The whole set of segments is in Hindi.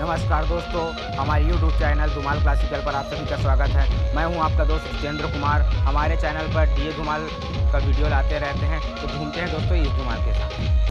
नमस्कार दोस्तों, हमारे यूट्यूब चैनल धुमाल क्लासिकल पर आप सभी का स्वागत है। मैं हूँ आपका दोस्त जितेंद्र कुमार। हमारे चैनल पर डी धुमाल का वीडियो लाते रहते हैं तो घूमते हैं दोस्तों इस धुमाल के साथ।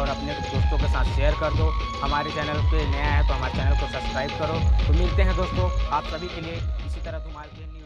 और अपने दोस्तों के साथ शेयर कर दो। हमारे चैनल पे नया है तो हमारे चैनल को सब्सक्राइब करो। तो मिलते हैं दोस्तों, आप सभी के लिए इसी तरह तुम्हारे के